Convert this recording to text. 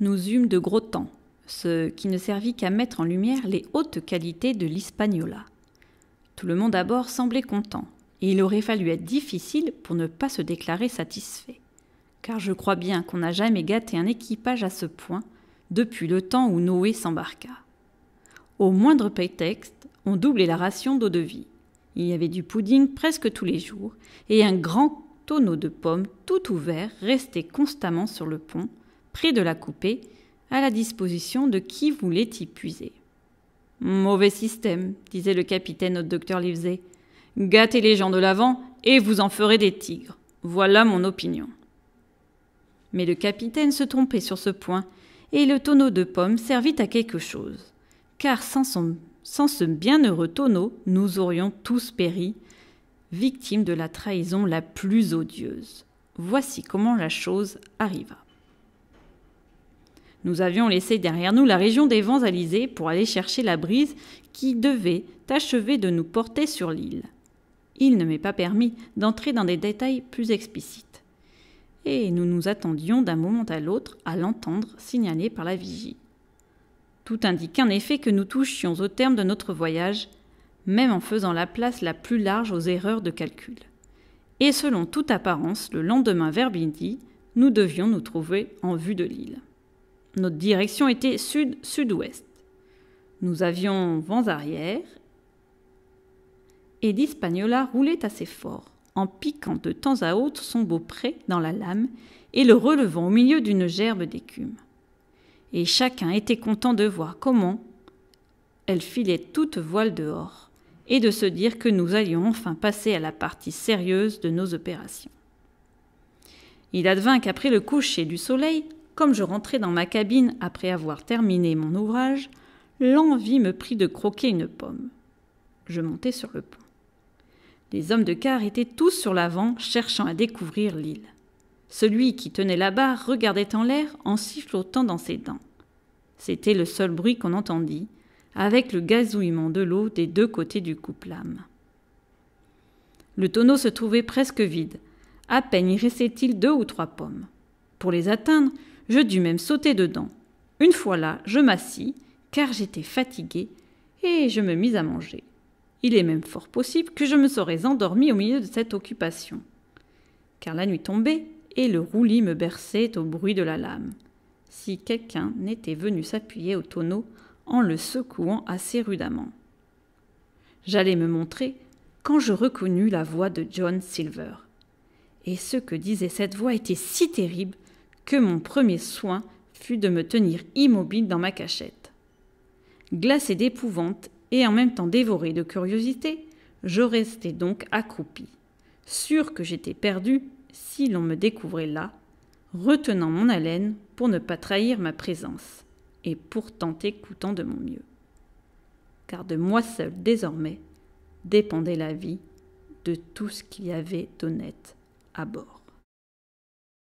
Nous eûmes de gros temps, ce qui ne servit qu'à mettre en lumière les hautes qualités de l'Hispaniola. Tout le monde à bord semblait content, et il aurait fallu être difficile pour ne pas se déclarer satisfait. Car je crois bien qu'on n'a jamais gâté un équipage à ce point depuis le temps où Noé s'embarqua. Au moindre prétexte, on doublait la ration d'eau de vie. Il y avait du pudding presque tous les jours, et un grand tonneau de pommes tout ouvert restait constamment sur le pont, près de la coupée, à la disposition de qui voulait y puiser. Mauvais système, disait le capitaine au docteur Livesey. Gâtez les gens de l'avant et vous en ferez des tigres. Voilà mon opinion. Mais le capitaine se trompait sur ce point, et le tonneau de pommes servit à quelque chose. Car sans, sans ce bienheureux tonneau, nous aurions tous péri, victimes de la trahison la plus odieuse. Voici comment la chose arriva. Nous avions laissé derrière nous la région des vents alizés pour aller chercher la brise qui devait achever de nous porter sur l'île. Il ne m'est pas permis d'entrer dans des détails plus explicites. Et nous nous attendions d'un moment à l'autre à l'entendre signaler par la vigie. Tout indique en effet que nous touchions au terme de notre voyage, même en faisant la place la plus large aux erreurs de calcul. Et selon toute apparence, le lendemain vers midi, nous devions nous trouver en vue de l'île. Notre direction était sud-sud-ouest. Nous avions vents arrière et l'Hispaniola roulait assez fort, en piquant de temps à autre son beau prêt dans la lame et le relevant au milieu d'une gerbe d'écume. Et chacun était content de voir comment elle filait toute voile dehors, et de se dire que nous allions enfin passer à la partie sérieuse de nos opérations. Il advint qu'après le coucher du soleil, comme je rentrais dans ma cabine après avoir terminé mon ouvrage, l'envie me prit de croquer une pomme. Je montai sur le pont. Les hommes de quart étaient tous sur l'avant, cherchant à découvrir l'île. Celui qui tenait la barre regardait en l'air en sifflotant dans ses dents. C'était le seul bruit qu'on entendit, avec le gazouillement de l'eau des deux côtés du couple-âme. Le tonneau se trouvait presque vide. À peine y restait-il deux ou trois pommes. Pour les atteindre, je dus même sauter dedans. Une fois là, je m'assis, car j'étais fatigué, et je me mis à manger. Il est même fort possible que je me serais endormi au milieu de cette occupation. Car la nuit tombait, et le roulis me berçait au bruit de la lame, si quelqu'un n'était venu s'appuyer au tonneau en le secouant assez rudement. J'allais me montrer quand je reconnus la voix de John Silver. Et ce que disait cette voix était si terrible que mon premier soin fut de me tenir immobile dans ma cachette. Glacé d'épouvante et en même temps dévoré de curiosité, je restai donc accroupi, sûr que j'étais perdu si l'on me découvrait là, retenant mon haleine pour ne pas trahir ma présence, et pourtant écoutant de mon mieux. Car de moi seul désormais dépendait la vie de tout ce qu'il y avait d'honnête à bord.